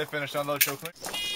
They finished on those chocolate.